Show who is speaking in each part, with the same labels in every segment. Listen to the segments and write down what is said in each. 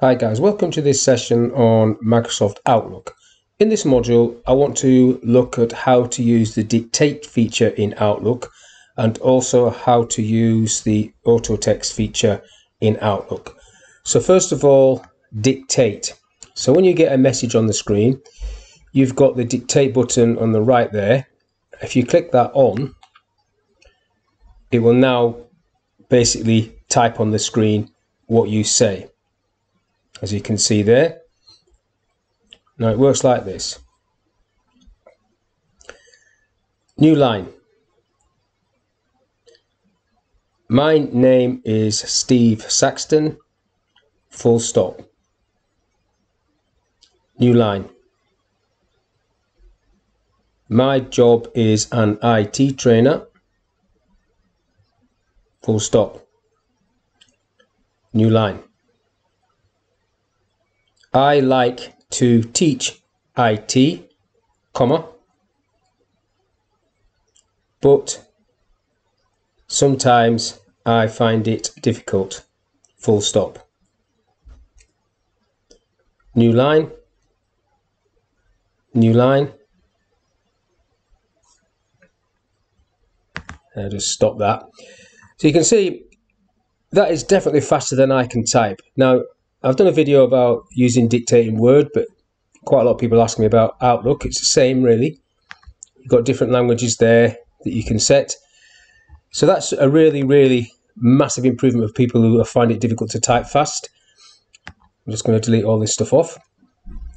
Speaker 1: Hi guys, welcome to this session on Microsoft Outlook. In this module, I want to look at how to use the dictate feature in Outlook and also how to use the auto text feature in Outlook. So first of all, dictate. So when you get a message on the screen, you've got the dictate button on the right there. If you click that on, it will now basically type on the screen what you say as you can see there. Now it works like this. New line. My name is Steve Saxton, full stop. New line. My job is an IT trainer, full stop. New line. I like to teach IT, comma, but sometimes I find it difficult, full stop. New line, new line. I'll just stop that. So you can see that is definitely faster than I can type. Now, I've done a video about using dictate in Word, but quite a lot of people ask me about Outlook. It's the same, really. You've got different languages there that you can set. So that's a really, really massive improvement for people who find it difficult to type fast. I'm just going to delete all this stuff off.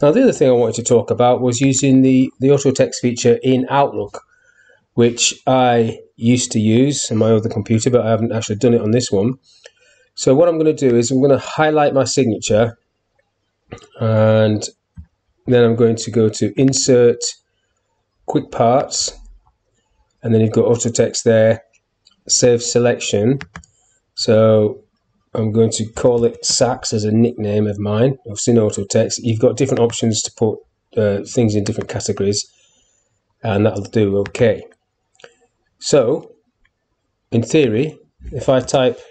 Speaker 1: Now, the other thing I wanted to talk about was using the, the auto text feature in Outlook, which I used to use on my other computer, but I haven't actually done it on this one. So what I'm going to do is I'm going to highlight my signature and then I'm going to go to insert quick parts and then you've got auto text there save selection. So I'm going to call it Sax as a nickname of mine. I've seen auto text. You've got different options to put uh, things in different categories and that'll do okay. So in theory if I type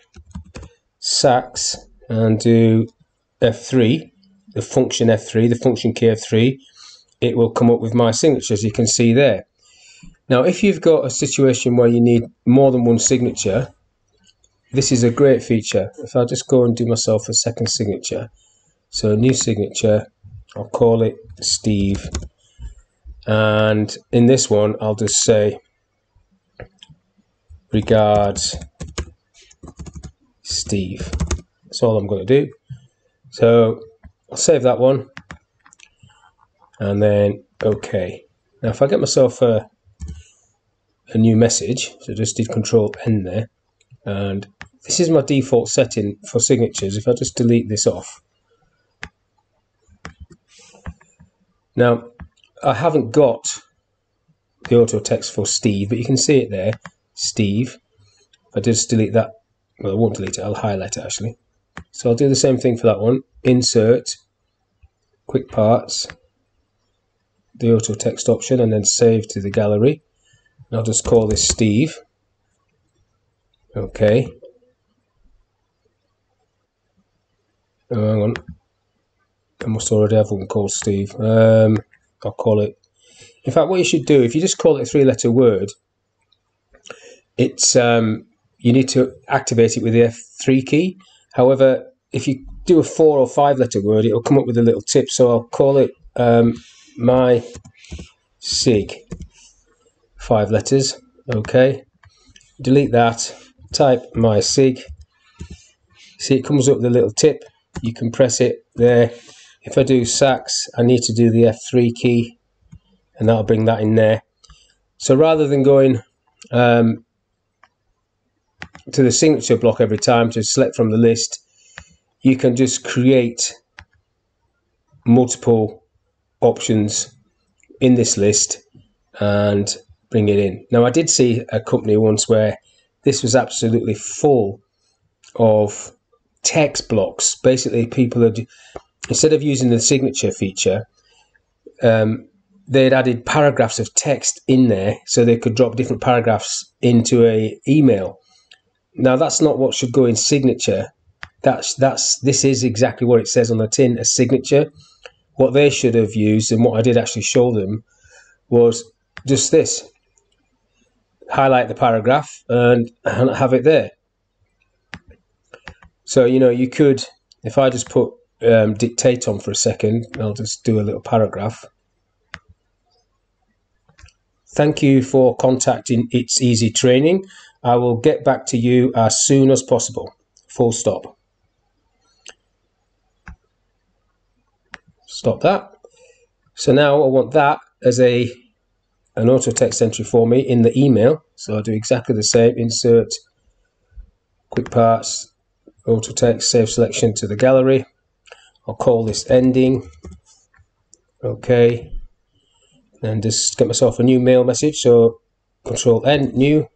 Speaker 1: sax and do F3, the function F3, the function key F3, it will come up with my signature as you can see there. Now if you've got a situation where you need more than one signature, this is a great feature. If I just go and do myself a second signature, so a new signature, I'll call it Steve, and in this one I'll just say regards Steve. That's all I'm going to do. So I'll save that one and then OK. Now if I get myself a, a new message, so just did control N there, and this is my default setting for signatures. If I just delete this off. Now I haven't got the auto text for Steve, but you can see it there, Steve. If I just delete that well I won't delete it. I'll highlight it actually. So I'll do the same thing for that one. Insert quick parts the auto text option and then save to the gallery. And I'll just call this Steve. Okay. Oh, hang on. I must already have one called Steve. Um, I'll call it. In fact what you should do if you just call it a three letter word it's um, you need to activate it with the F3 key. However, if you do a four or five letter word, it'll come up with a little tip. So I'll call it um, my SIG. Five letters. Okay. Delete that. Type my SIG. See, it comes up with a little tip. You can press it there. If I do sax, I need to do the F3 key, and that'll bring that in there. So rather than going um, to the signature block every time to select from the list, you can just create multiple options in this list and bring it in. Now, I did see a company once where this was absolutely full of text blocks. Basically, people had, instead of using the signature feature, um, they'd added paragraphs of text in there so they could drop different paragraphs into a email now that's not what should go in signature. That's that's this is exactly what it says on the tin, a signature. What they should have used and what I did actually show them was just this. Highlight the paragraph and have it there. So you know you could if I just put um, dictate on for a second, I'll just do a little paragraph. Thank you for contacting It's Easy Training. I will get back to you as soon as possible. Full stop. Stop that. So now I want that as a an auto text entry for me in the email. So I'll do exactly the same. Insert quick parts, auto text, save selection to the gallery. I'll call this ending. Okay. And just get myself a new mail message. So control N, new.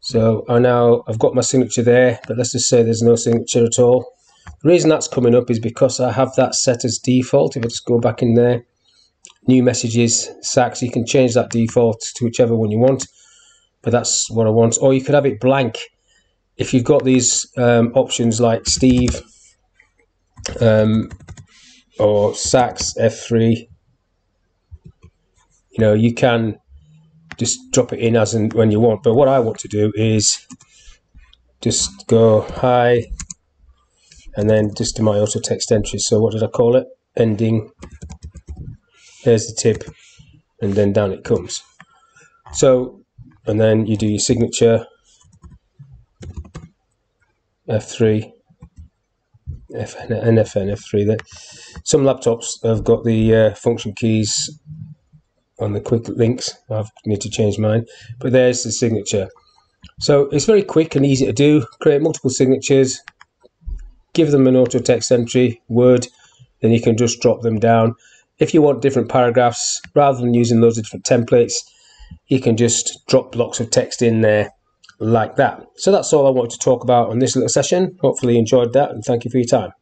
Speaker 1: So I now I've got my signature there, but let's just say there's no signature at all. The reason that's coming up is because I have that set as default. If I just go back in there, new messages, Sax, you can change that default to whichever one you want. But that's what I want. Or you could have it blank. If you've got these um, options like Steve um, or Sax F3, you know, you can just drop it in as and when you want. But what I want to do is just go hi and then just do my auto text entry. So what did I call it? Ending. There's the tip, and then down it comes. So, and then you do your signature. F3, FN, NFN, F3. There. Some laptops have got the uh, function keys on the quick links. I need to change mine, but there's the signature. So it's very quick and easy to do. Create multiple signatures, give them an auto text entry, Word, then you can just drop them down. If you want different paragraphs, rather than using of different templates, you can just drop blocks of text in there like that. So that's all I wanted to talk about on this little session. Hopefully you enjoyed that and thank you for your time.